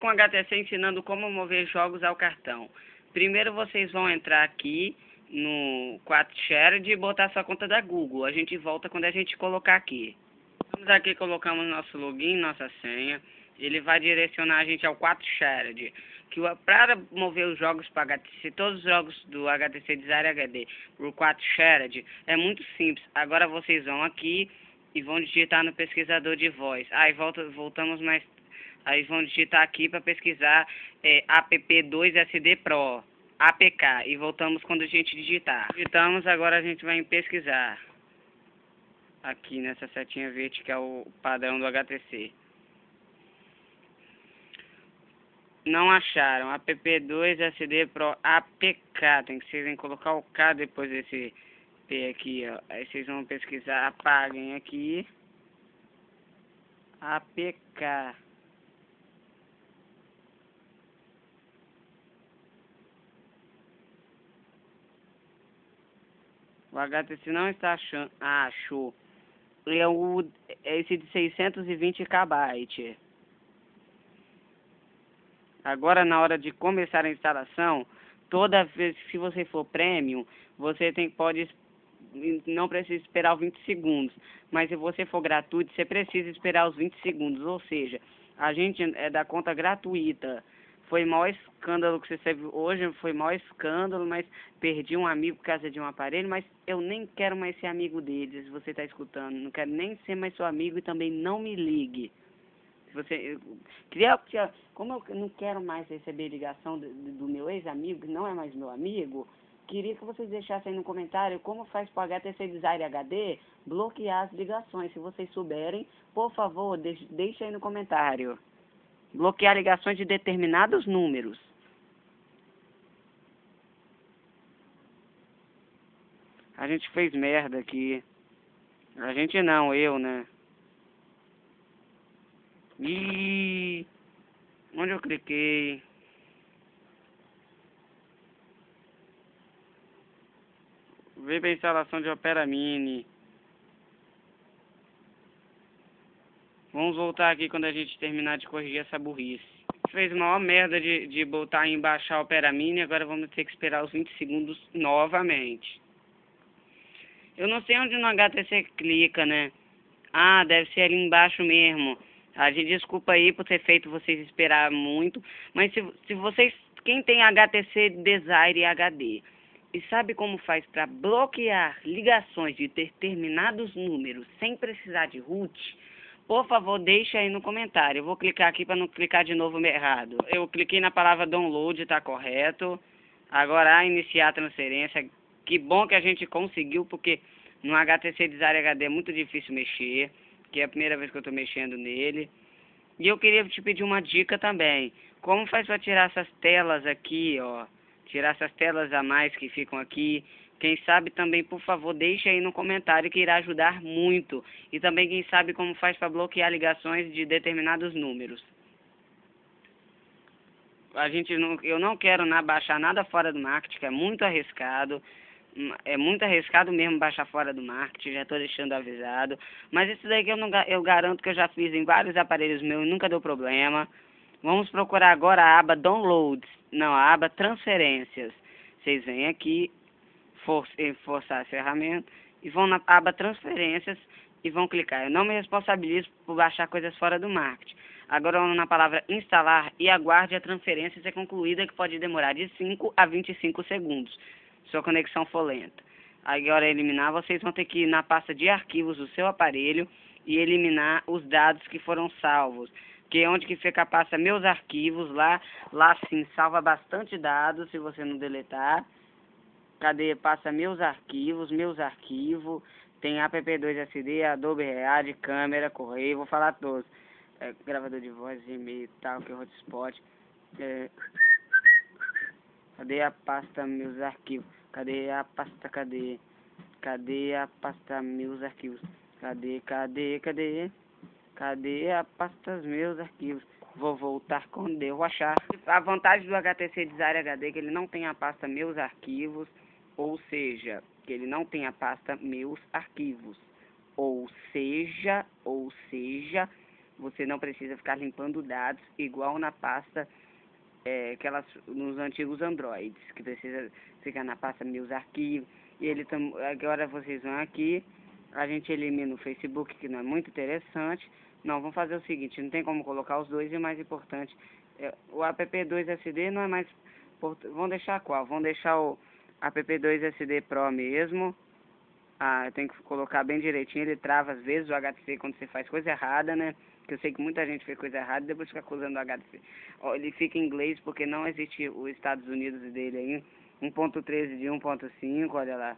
com HTC ensinando como mover jogos ao cartão. Primeiro vocês vão entrar aqui no 4Shared e botar sua conta da Google. A gente volta quando a gente colocar aqui. Vamos aqui, colocamos nosso login, nossa senha. Ele vai direcionar a gente ao 4Shared. Que para mover os jogos para HTC, todos os jogos do HTC Desire HD por 4Shared, é muito simples. Agora vocês vão aqui e vão digitar no pesquisador de voz. Aí volta, voltamos mais Aí vão digitar aqui para pesquisar é, app2sd pro, apk, e voltamos quando a gente digitar. Digitamos, agora a gente vai em pesquisar. Aqui nessa setinha verde que é o padrão do HTC. Não acharam, app2sd pro apk, tem que vocês colocar o K depois desse P aqui, ó. Aí vocês vão pesquisar, apaguem aqui. APK. O HTC não está achando. Achou. É o é esse de 620 KB. Agora na hora de começar a instalação, toda vez que você for premium, você tem pode não precisa esperar os 20 segundos. Mas se você for gratuito, você precisa esperar os 20 segundos. Ou seja, a gente é da conta gratuita foi maior escândalo que você teve hoje, foi maior escândalo, mas perdi um amigo por causa de um aparelho, mas eu nem quero mais ser amigo deles, você está escutando. Não quero nem ser mais seu amigo e também não me ligue. Você queria, como eu não quero mais receber ligação do, do meu ex-amigo, que não é mais meu amigo, queria que vocês deixassem no comentário como faz para o HTC Desire HD bloquear as ligações. Se vocês souberem, por favor, deixe, deixe aí no comentário bloquear ligações de determinados números. A gente fez merda aqui. A gente não, eu, né? E onde eu cliquei? Veio a instalação de Opera Mini. Vamos voltar aqui quando a gente terminar de corrigir essa burrice. Fez maior merda de, de botar em baixar o Opera Mini, agora vamos ter que esperar os 20 segundos novamente. Eu não sei onde no HTC clica, né? Ah, deve ser ali embaixo mesmo. A gente desculpa aí por ter feito vocês esperar muito, mas se, se vocês, quem tem HTC Desire HD e sabe como faz para bloquear ligações de determinados números sem precisar de root, por favor, deixe aí no comentário. Eu vou clicar aqui para não clicar de novo errado. Eu cliquei na palavra download, está correto. Agora, iniciar a transferência. Que bom que a gente conseguiu, porque no HTC Desire HD é muito difícil mexer. Que é a primeira vez que eu estou mexendo nele. E eu queria te pedir uma dica também. Como faz para tirar essas telas aqui, ó? Tirar essas telas a mais que ficam aqui quem sabe também, por favor, deixe aí no comentário que irá ajudar muito. E também quem sabe como faz para bloquear ligações de determinados números. A gente não, eu não quero na, baixar nada fora do marketing, que é muito arriscado. É muito arriscado mesmo baixar fora do marketing, já estou deixando avisado. Mas isso daí que eu, não, eu garanto que eu já fiz em vários aparelhos meus e nunca deu problema. Vamos procurar agora a aba Downloads, não, a aba Transferências. Vocês vêm aqui for, forçar a ferramenta e vão na aba transferências e vão clicar. Eu não me responsabilizo por baixar coisas fora do marketing. Agora na palavra instalar e aguarde a transferência ser concluída que pode demorar de 5 a 25 segundos. Sua conexão for lenta. Agora eliminar, vocês vão ter que ir na pasta de arquivos do seu aparelho e eliminar os dados que foram salvos. Que é onde que fica a pasta meus arquivos lá, lá sim salva bastante dados se você não deletar. Cadê? Passa meus arquivos, meus arquivos. Tem app2sd, Adobe React, câmera, correio, vou falar todos. É, gravador de voz, e-mail, tal, que é hotspot. É, cadê a pasta meus arquivos? Cadê a pasta, cadê? Cadê a pasta meus arquivos? Cadê, cadê, cadê? Cadê a pasta meus arquivos? Vou voltar quando eu achar. A vantagem do HTC Desire HD é que ele não tem a pasta meus arquivos ou seja, que ele não tem a pasta meus arquivos, ou seja, ou seja, Você não precisa ficar limpando dados igual na pasta é, nos antigos Androids, que precisa ficar na pasta meus arquivos. E ele tam, agora vocês vão aqui, a gente elimina o Facebook, que não é muito interessante. Não, vamos fazer o seguinte, não tem como colocar os dois e o mais importante, é, o app2SD não é mais, vamos deixar qual? Vamos deixar o app2SD Pro mesmo. Ah, tem que colocar bem direitinho, ele trava às vezes o HTC quando você faz coisa errada, né? Que eu sei que muita gente fez coisa errada e depois fica acusando o HTC. Ó, ele fica em inglês porque não existe os Estados Unidos dele aí. 1.13 de 1.5, olha lá.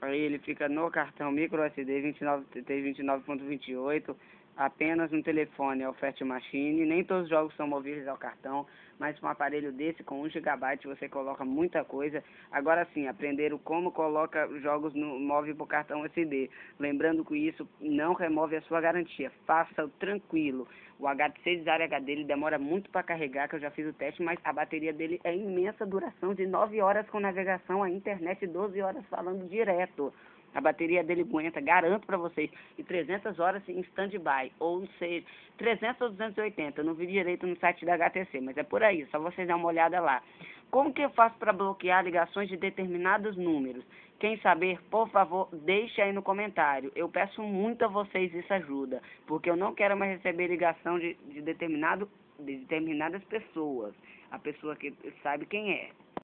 Aí ele fica no cartão micro SD 29, 29.28 apenas no telefone é o Fat Machine. Nem todos os jogos são movíveis ao cartão, mas com um aparelho desse, com 1 GB, você coloca muita coisa. Agora sim, aprenderam como coloca jogos no móvel por cartão SD. Lembrando que isso não remove a sua garantia. Faça tranquilo. O HTC Desire HD ele demora muito para carregar, que eu já fiz o teste, mas a bateria dele é imensa duração de 9 horas com navegação, a internet 12 horas falando direto. A bateria dele aguenta, garanto para vocês, e 300 horas em stand-by, ou seja, 300 ou 280, eu não vi direito no site da HTC, mas é por aí, só vocês dar uma olhada lá. Como que eu faço para bloquear ligações de determinados números? Quem saber, por favor, deixe aí no comentário. Eu peço muito a vocês isso ajuda, porque eu não quero mais receber ligação de, de, determinado, de determinadas pessoas. A pessoa que sabe quem é.